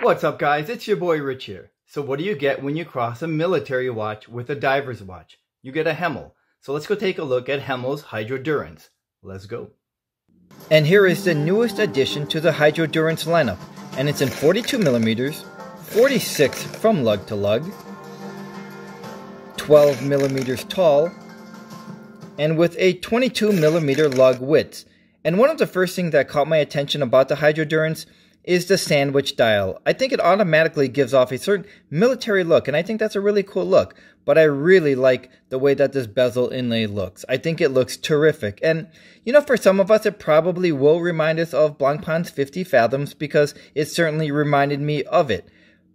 What's up guys, it's your boy Rich here. So what do you get when you cross a military watch with a diver's watch? You get a Hemel. So let's go take a look at Hemel's Hydrodurance. Let's go. And here is the newest addition to the Hydrodurance lineup. And it's in 42 millimeters, 46 from lug to lug, 12 millimeters tall, and with a 22 millimeter lug width. And one of the first things that caught my attention about the Hydrodurance is the sandwich dial. I think it automatically gives off a certain military look, and I think that's a really cool look. But I really like the way that this bezel inlay looks. I think it looks terrific. And, you know, for some of us, it probably will remind us of Blancpain's 50 Fathoms because it certainly reminded me of it.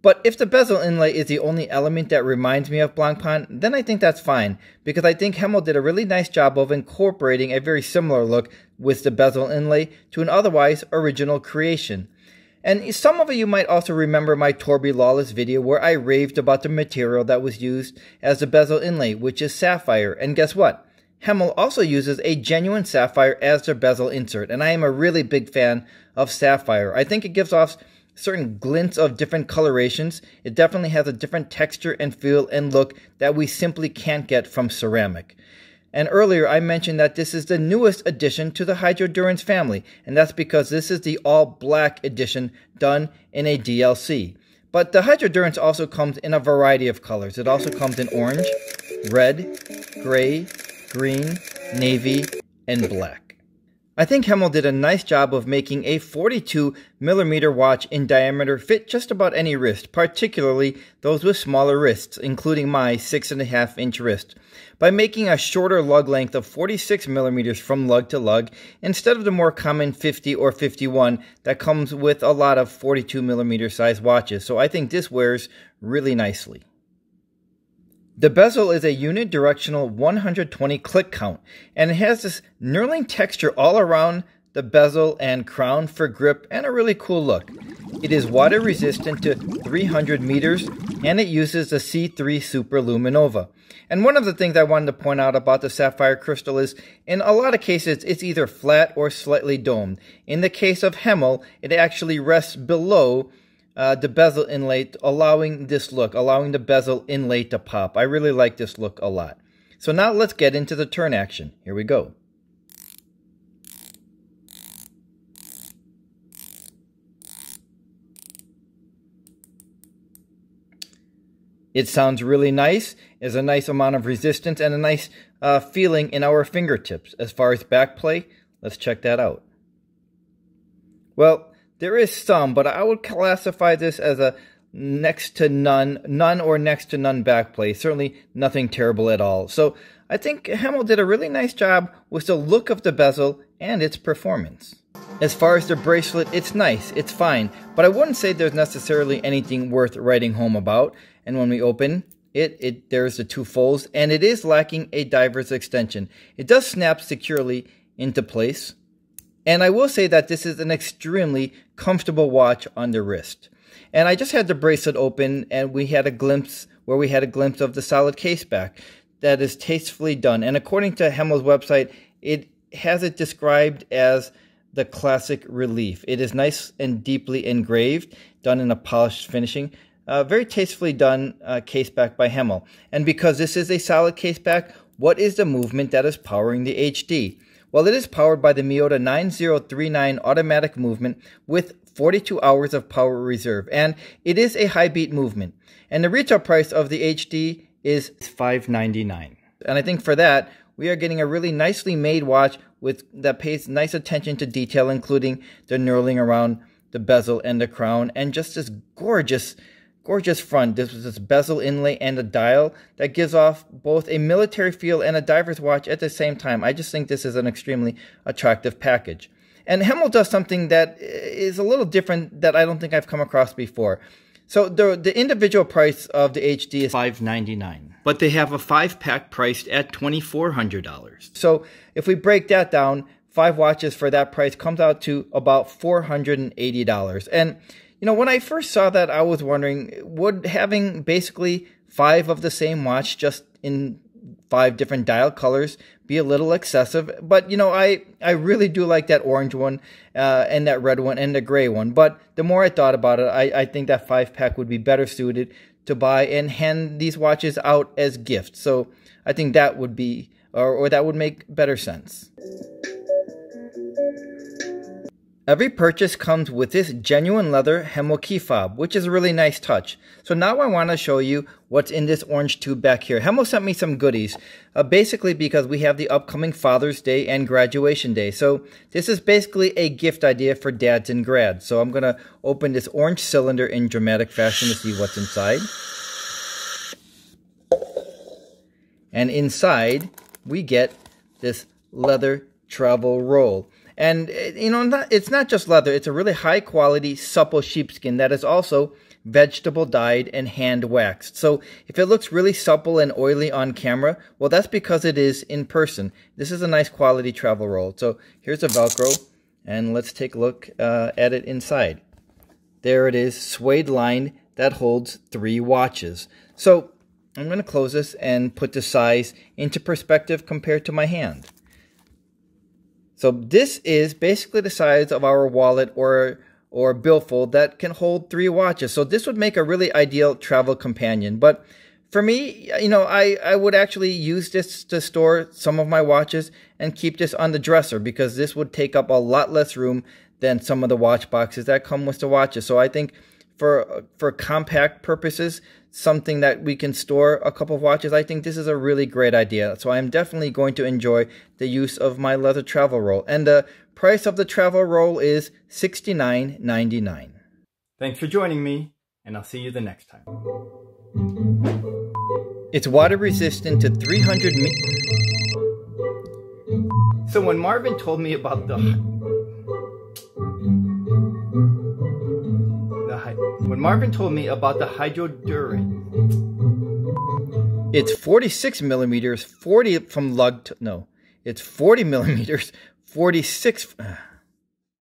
But if the bezel inlay is the only element that reminds me of Blancpain, then I think that's fine, because I think Hemel did a really nice job of incorporating a very similar look with the bezel inlay to an otherwise original creation. And some of you might also remember my Tourby Lawless video where I raved about the material that was used as the bezel inlay, which is sapphire. And guess what? Hemel also uses a genuine sapphire as their bezel insert, and I am a really big fan of sapphire. I think it gives off certain glints of different colorations. It definitely has a different texture and feel and look that we simply can't get from ceramic. And earlier I mentioned that this is the newest addition to the Hydrodurance family, and that's because this is the all black edition done in a DLC. But the Hydrodurance also comes in a variety of colors. It also comes in orange, red, gray, green, navy, and black. I think Hemel did a nice job of making a 42 millimeter watch in diameter fit just about any wrist, particularly those with smaller wrists, including my 6.5 inch wrist, by making a shorter lug length of 46 millimeters from lug to lug instead of the more common 50 or 51 that comes with a lot of 42 millimeter size watches. So I think this wears really nicely. The bezel is a unidirectional 120 click count, and it has this knurling texture all around the bezel and crown for grip and a really cool look. It is water resistant to 300 meters and it uses the C3 Super Luminova. And one of the things I wanted to point out about the sapphire crystal is in a lot of cases it's either flat or slightly domed. In the case of Hemel, it actually rests below uh, the bezel inlay, allowing this look, allowing the bezel inlay to pop. I really like this look a lot. So now let's get into the turn action. Here we go. It sounds really nice. There's a nice amount of resistance and a nice uh, feeling in our fingertips. As far as back play, let's check that out. Well, there is some, but I would classify this as a next to none, none or next to none backplay. Certainly nothing terrible at all. So I think Hemel did a really nice job with the look of the bezel and its performance. As far as the bracelet, it's nice, it's fine, but I wouldn't say there's necessarily anything worth writing home about. And when we open it, it there's the two folds, and it is lacking a diver's extension. It does snap securely into place, and I will say that this is an extremely comfortable watch on the wrist. And I just had the bracelet open and we had a glimpse where we had a glimpse of the solid case back that is tastefully done. And according to Hemel's website, it has it described as the classic relief. It is nice and deeply engraved, done in a polished finishing. Uh, very tastefully done uh, case back by Hemel. And because this is a solid case back, what is the movement that is powering the HD? Well, it is powered by the Miyota 9039 automatic movement with 42 hours of power reserve, and it is a high beat movement. And the retail price of the HD is 599. And I think for that, we are getting a really nicely made watch with that pays nice attention to detail, including the knurling around the bezel and the crown, and just this gorgeous gorgeous front. This was this bezel inlay and a dial that gives off both a military feel and a diver's watch at the same time. I just think this is an extremely attractive package. And Hemel does something that is a little different that I don't think I've come across before. So the the individual price of the HD is five ninety nine, but they have a five pack priced at twenty four hundred dollars. So if we break that down, five watches for that price comes out to about four hundred and eighty dollars. And you know, when I first saw that, I was wondering would having basically five of the same watch just in five different dial colors be a little excessive. But you know, I I really do like that orange one uh, and that red one and the gray one. But the more I thought about it, I, I think that five pack would be better suited to buy and hand these watches out as gifts. So I think that would be or, or that would make better sense. Every purchase comes with this genuine leather Hemel key fob, which is a really nice touch. So now I want to show you what's in this orange tube back here. Hemel sent me some goodies, uh, basically because we have the upcoming Father's Day and graduation day. So this is basically a gift idea for dads and grads. So I'm going to open this orange cylinder in dramatic fashion to see what's inside. And inside, we get this leather travel roll. And eh, you know, it's not just leather; it's a really high quality, supple sheepskin that is also vegetable dyed and hand waxed. So if it looks really supple and oily on camera, well, that's because it is in person. This is a nice quality travel roll. So here's a Velcro, and let's take a look uh, at it inside. There it is, suede lined that holds three watches. So I'm going to close this and put the size into perspective compared to my hand. So this is basically the size of our wallet or or billfold that can hold three watches. So this would make a really ideal travel companion. But for me, you know, I, I would actually use this to store some of my watches and keep this on the dresser because this would take up a lot less room than some of the watch boxes that come with the watches. So I think for for compact purposes, something that we can store a couple of watches, I think this is a really great idea. So I'm definitely going to enjoy the use of my leather travel roll. And the price of the travel roll is $69.99. Thanks for joining me, and I'll see you the next time. It's water resistant to 300 me So when Marvin told me about the Marvin told me about the Hydrodurance. It's 46 millimeters, 40 from lug to, no, it's 40 millimeters, 46. Uh,